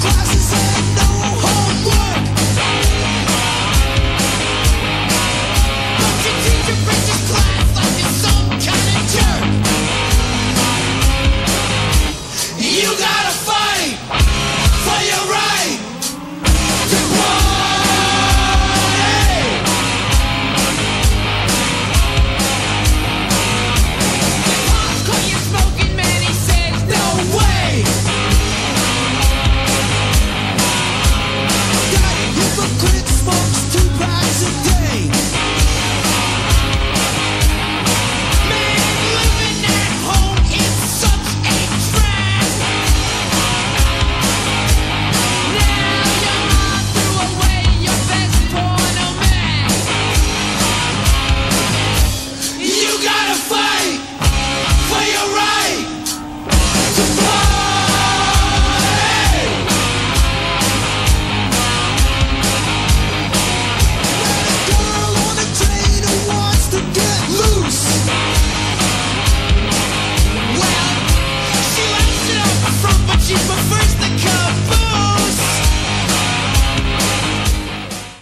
classes and